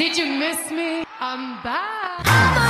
Did you miss me? I'm back.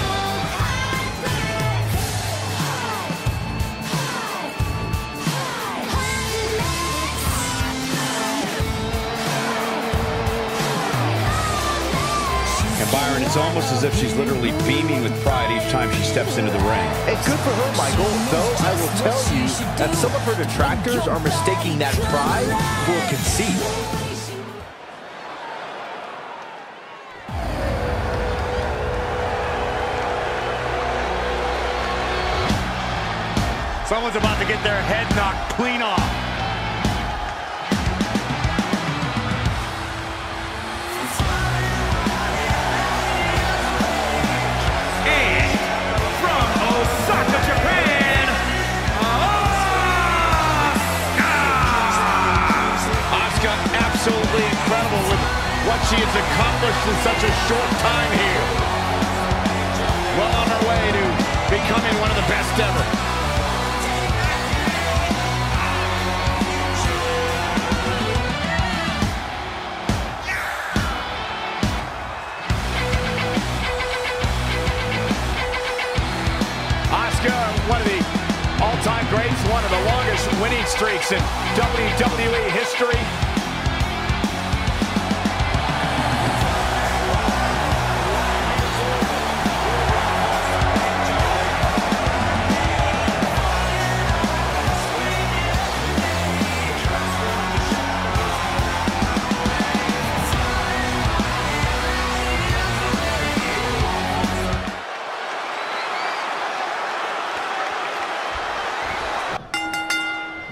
And it's almost as if she's literally beaming with pride each time she steps into the ring. And good for her, Michael, though I will tell you that some of her detractors are mistaking that pride for conceit. Someone's about to get their head knocked clean off. What she has accomplished in such a short time here. Well on her way to becoming one of the best ever. One of the all-time greats, one of the longest winning streaks in WWE history.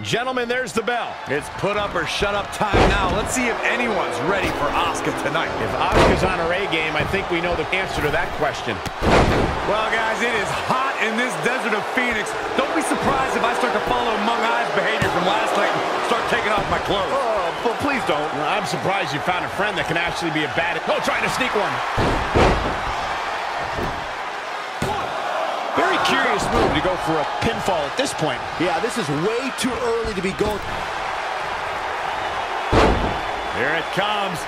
Gentlemen, there's the bell. It's put up or shut up time now. Let's see if anyone's ready for Asuka tonight. If Asuka's on her A game, I think we know the answer to that question. Well, guys, it is hot in this desert of Phoenix. Don't be surprised if I start to follow Among Eyes behavior from last night and start taking off my clothes. Oh, but please don't. Well, I'm surprised you found a friend that can actually be a bad... Oh, trying to sneak one. Very curious move to go for a pinfall at this point. Yeah, this is way too early to be going. Here it comes.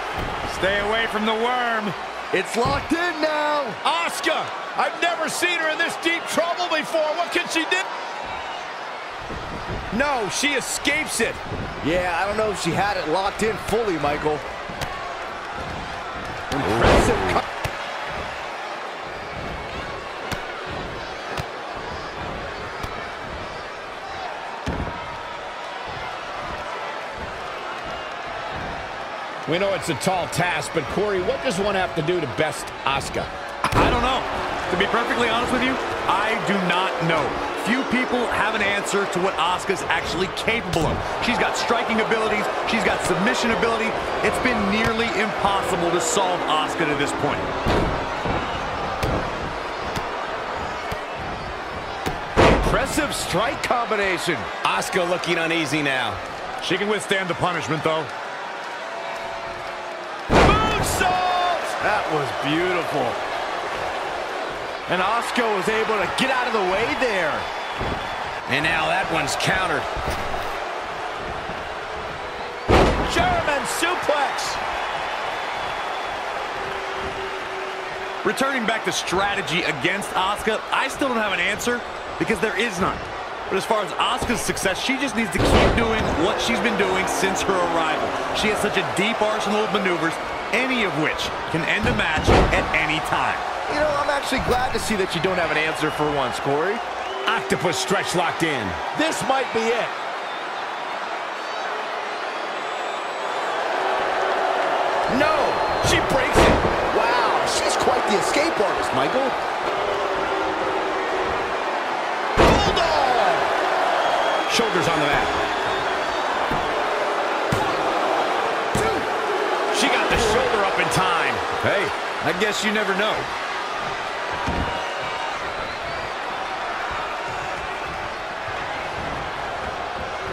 Stay away from the worm. It's locked in now. Asuka, I've never seen her in this deep trouble before. What can she do? No, she escapes it. Yeah, I don't know if she had it locked in fully, Michael. Impressive. We know it's a tall task, but Corey, what does one have to do to best Asuka? I don't know. To be perfectly honest with you, I do not know. Few people have an answer to what Asuka's actually capable of. She's got striking abilities. She's got submission ability. It's been nearly impossible to solve Asuka to this point. Impressive strike combination. Asuka looking uneasy now. She can withstand the punishment, though. That was beautiful. And Asuka was able to get out of the way there. And now that one's countered. German suplex. Returning back to strategy against Asuka, I still don't have an answer because there is none. But as far as Asuka's success, she just needs to keep doing what she's been doing since her arrival. She has such a deep arsenal of maneuvers, any of which can end a match at any time. You know, I'm actually glad to see that you don't have an answer for once, Corey. Octopus stretch locked in. This might be it. No! She breaks it! Wow, she's quite the escape artist, Michael. Shoulders on the mat. The shoulder up in time. Hey, I guess you never know.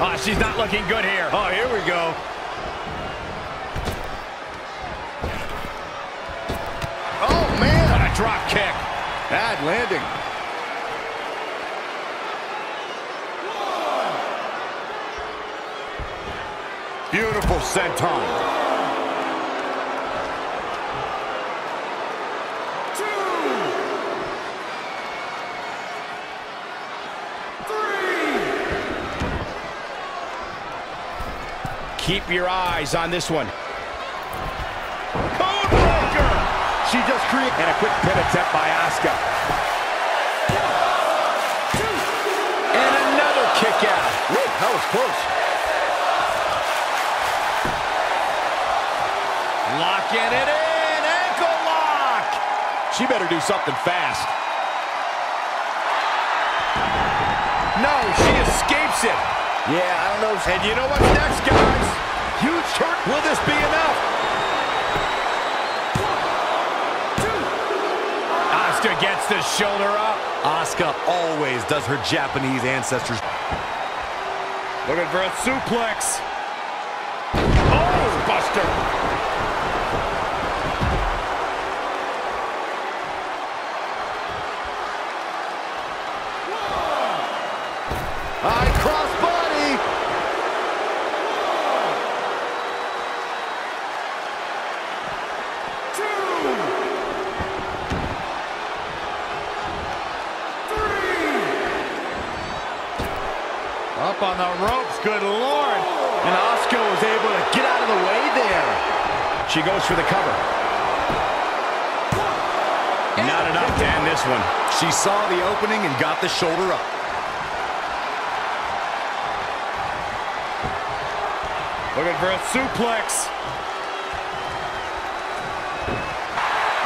Oh, she's not looking good here. Oh, here we go. Oh, man. What a drop kick. Bad landing. Beautiful senton. Keep your eyes on this one. Codebreaker! She just created... And a quick pin attempt by Asuka. And another kick out. Wait, that was close. Locking it in. Ankle lock. She better do something fast. No, she escapes it. Yeah, I don't know. And you know what's next, guys? Huge turn. Will this be enough? Asuka gets the shoulder up. Asuka always does her Japanese ancestors. Looking for a suplex. Oh, Buster. High cross body. Up on the ropes, good lord. And Asuka was able to get out of the way there. She goes for the cover. Not enough to end this one. She saw the opening and got the shoulder up. Looking for a suplex.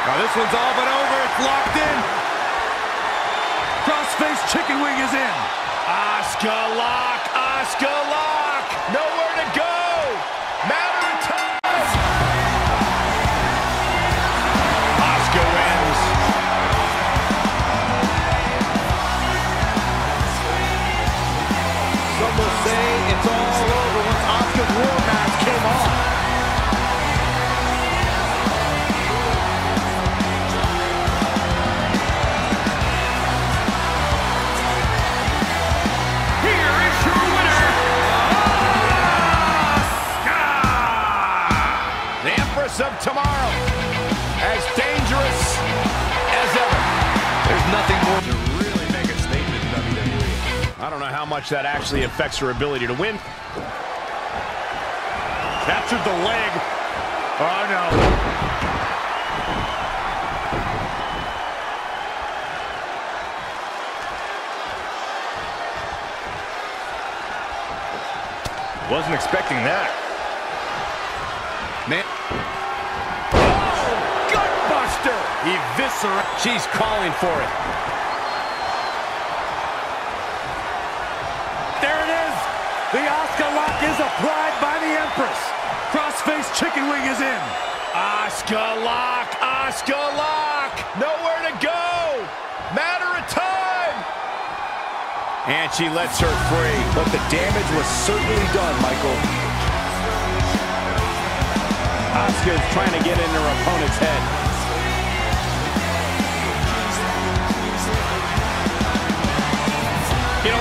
Now this one's all but over. It's locked in. Crossface chicken wing is in. Asuka lock, Asuka lock. Nowhere to go. The of Tomorrow. As dangerous as ever. There's nothing more to really make a statement in WWE. I don't know how much that actually affects her ability to win. Captured the leg. Oh no. Wasn't expecting that. Man. Eviscerate. She's calling for it. There it is. The Asuka lock is applied by the Empress. Crossface chicken wing is in. Asuka lock, Asuka lock. Nowhere to go. Matter of time. And she lets her free. But the damage was certainly done, Michael. Asuka's trying to get in her opponent's head.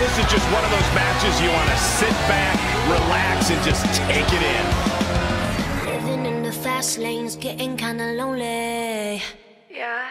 This is just one of those matches you want to sit back, relax, and just take it in. Living in the fast lanes, getting kinda lonely. Yeah.